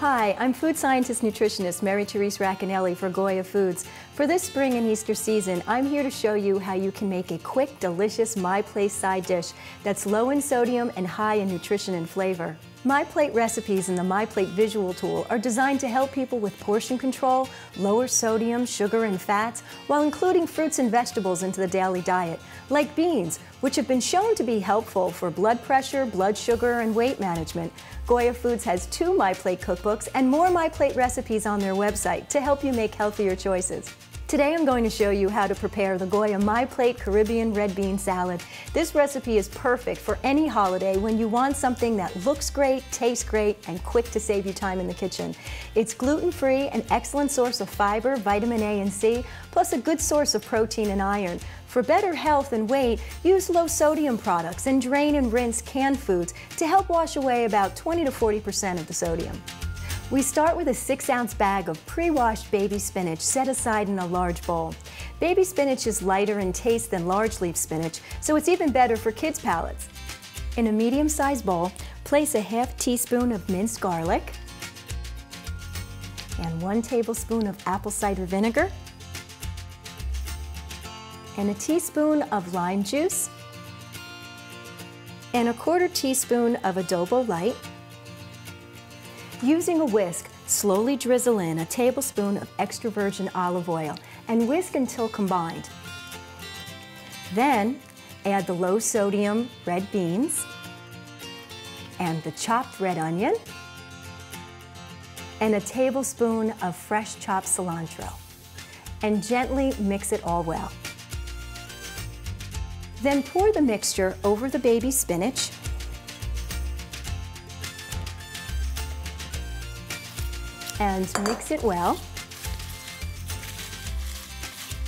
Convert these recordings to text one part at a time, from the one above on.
Hi, I'm food scientist nutritionist Mary Therese Racanelli for Goya Foods. For this spring and Easter season, I'm here to show you how you can make a quick, delicious My Plate side dish that's low in sodium and high in nutrition and flavor. My Plate recipes and the MyPlate visual tool are designed to help people with portion control, lower sodium, sugar, and fats, while including fruits and vegetables into the daily diet, like beans, which have been shown to be helpful for blood pressure, blood sugar, and weight management. Goya Foods has two MyPlate cookbooks and more MyPlate recipes on their website to help you make healthier choices. Today I'm going to show you how to prepare the Goya My Plate Caribbean Red Bean Salad. This recipe is perfect for any holiday when you want something that looks great, tastes great, and quick to save you time in the kitchen. It's gluten-free, an excellent source of fiber, vitamin A and C, plus a good source of protein and iron. For better health and weight, use low sodium products and drain and rinse canned foods to help wash away about 20 to 40% of the sodium. We start with a six ounce bag of pre-washed baby spinach set aside in a large bowl. Baby spinach is lighter in taste than large leaf spinach, so it's even better for kids' palates. In a medium-sized bowl, place a half teaspoon of minced garlic and one tablespoon of apple cider vinegar and a teaspoon of lime juice and a quarter teaspoon of adobo light Using a whisk, slowly drizzle in a tablespoon of extra virgin olive oil and whisk until combined. Then add the low sodium red beans and the chopped red onion and a tablespoon of fresh chopped cilantro and gently mix it all well. Then pour the mixture over the baby spinach and mix it well.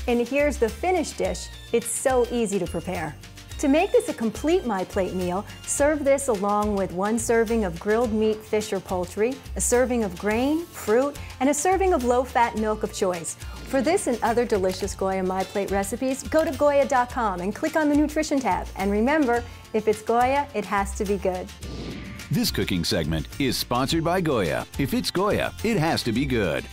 And here's the finished dish. It's so easy to prepare. To make this a complete My Plate meal, serve this along with one serving of grilled meat, fish, or poultry, a serving of grain, fruit, and a serving of low-fat milk of choice. For this and other delicious Goya My Plate recipes, go to Goya.com and click on the Nutrition tab. And remember, if it's Goya, it has to be good. This cooking segment is sponsored by Goya. If it's Goya, it has to be good.